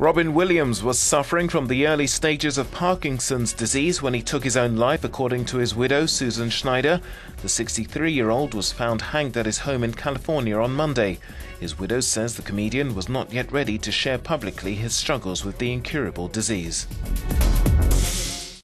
Robin Williams was suffering from the early stages of Parkinson's disease when he took his own life, according to his widow, Susan Schneider. The 63 year old was found hanged at his home in California on Monday. His widow says the comedian was not yet ready to share publicly his struggles with the incurable disease.